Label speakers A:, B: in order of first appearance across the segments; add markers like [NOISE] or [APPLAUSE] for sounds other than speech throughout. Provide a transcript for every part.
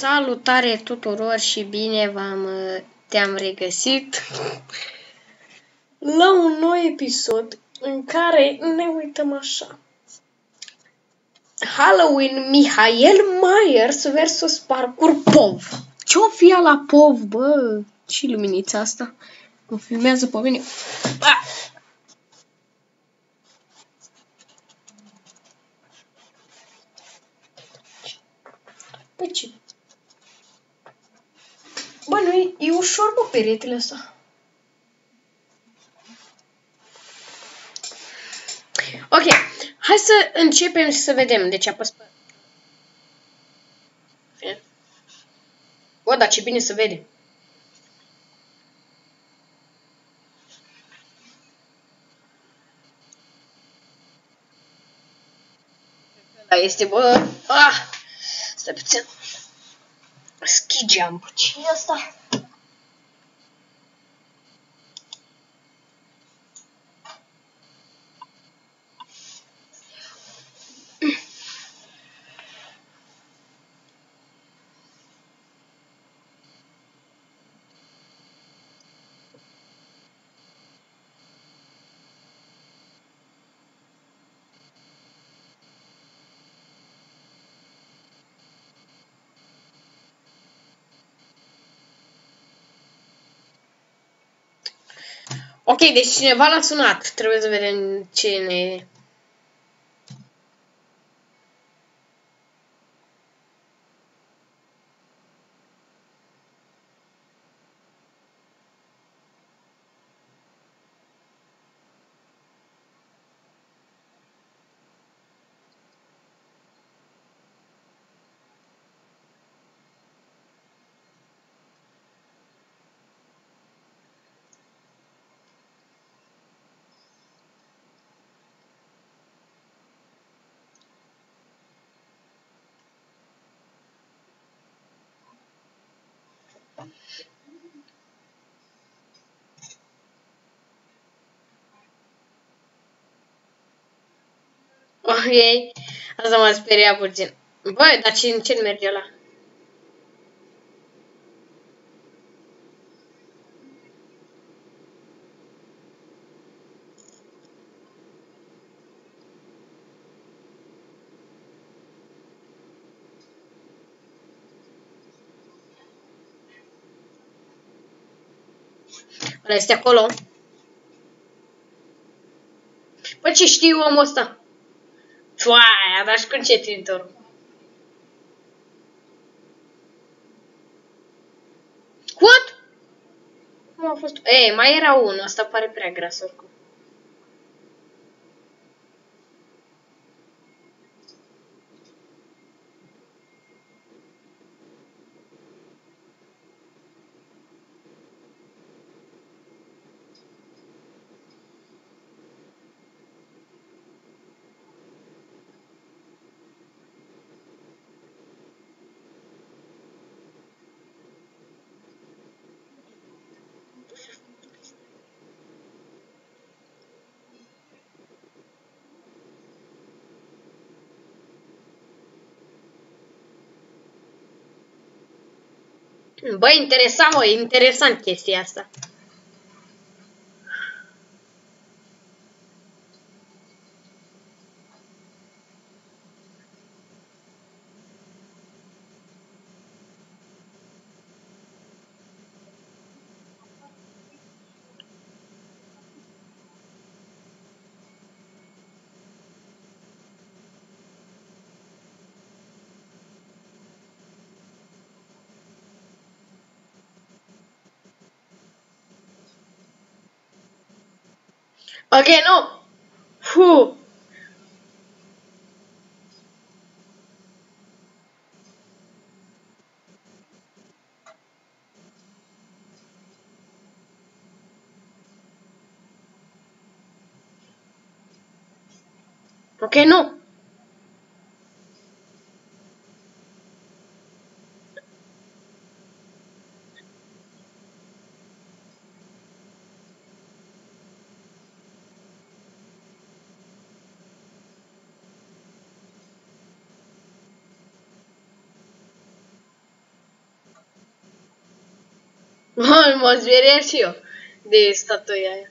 A: Salutare tuturor și bine v-am te-am regăsit la un nou episod în care ne uităm așa. Halloween Mihail Myers versus Parkour Pov. Ce-o fi la Pov, bă? Și luminița asta. Mă filmează pe mine. Ah! Păi ce? Bă, nu e, e ușor, bă, peretele ăsta. Ok, hai să începem și să vedem de ce apăs pe... Bă, dar ce bine să vede. Este, bă, ah! Stai puțin. Ski jump. ce e asta? Ok, deci cineva l-a sunat. Trebuie să vedem cine Ok, asta m-a speriat puțin. Băi, dar ce, ce merge ăla? Ăla este acolo. Bă, ce știu omul ăsta? Foaia, dar și cu încetinitorul. What? Cum a fost? Ei, mai era unul, asta pare prea gras oricum. Băi, interesant, mă, interesant chestia asta. Ok, no. Fu. Ok, no. Mă, mă zveriat și eu de statuia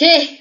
A: Che,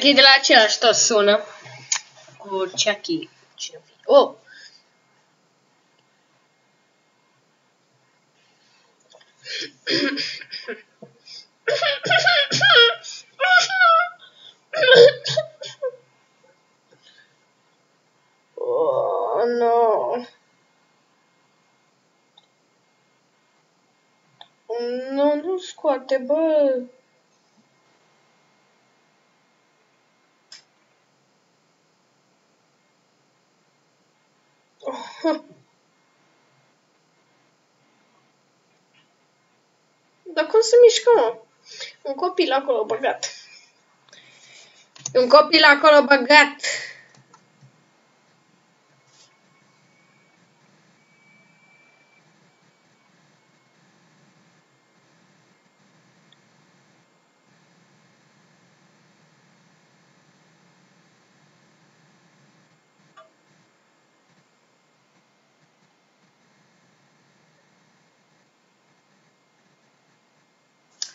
A: Cred că e de la același tot sună. Cu Chucky. Cine fi? Oh! Oh, no. Nu, nu scoate, bă. Oh. Dar cum se mișcă, mă? Un copil acolo băgat. Un copil acolo băgat.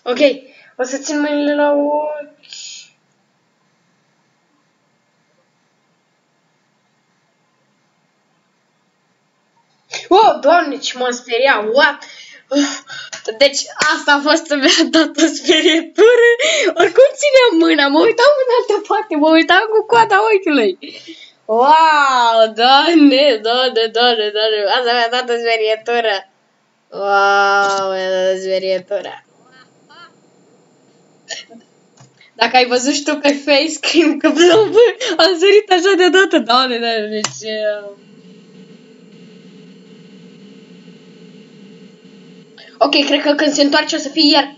A: Ok, o să țin mâinile la ochi. Oh, doamne, ce m-am speriat, what? Deci asta a fost a mea dată sperietură. Oricum țineam mâna, mă uitam în altă parte, mă uitam cu coada ochiului. Wow, doamne, doamne, doamne, doamne, asta mi-a dat o sperietură. Wow, mi-a dat o sperietură. Dacă ai văzut și tu pe face screen că am sărit așa deodată, doamne, doamne, deci... Uh... Ok, cred că când se întoarce o să fie iar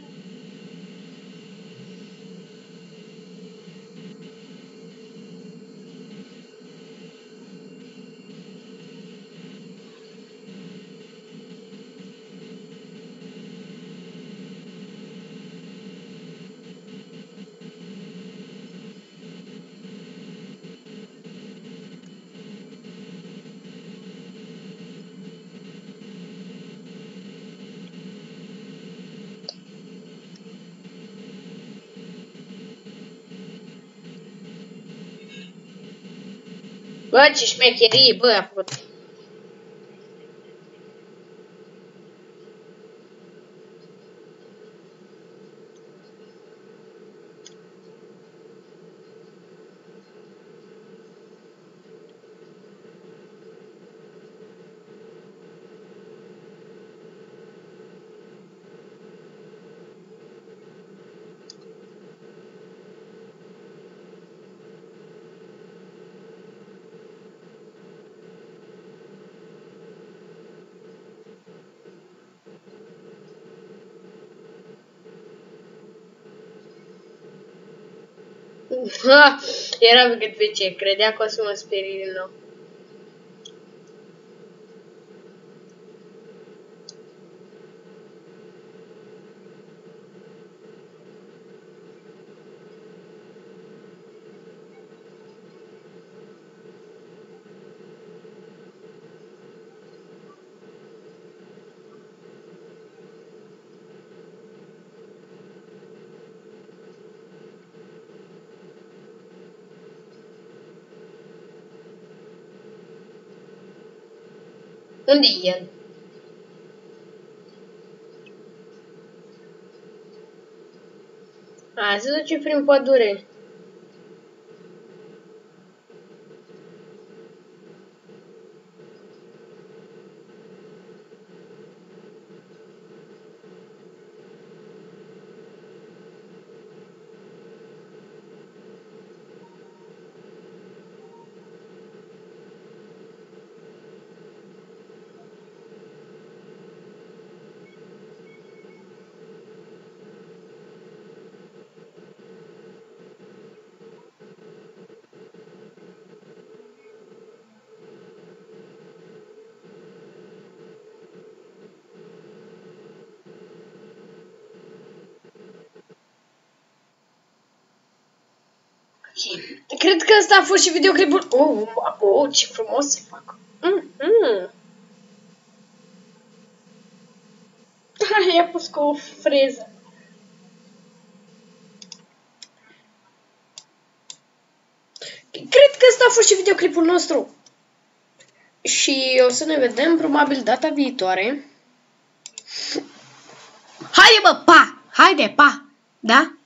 A: Bă, ce șmecherie, bă, a făcut. [LAUGHS] era cât pe ce, credea că o să mă sperii din nou. Unde e el? A, se duce prin pădure. Cred că ăsta a fost și videoclipul. Oh, oh, ce frumos se fac. Mm, mm. [LAUGHS] I-a pus cu o freză. Cred că ăsta a fost și videoclipul nostru. Și o să ne vedem probabil data viitoare. Haide bă, pa! Haide, pa! Da?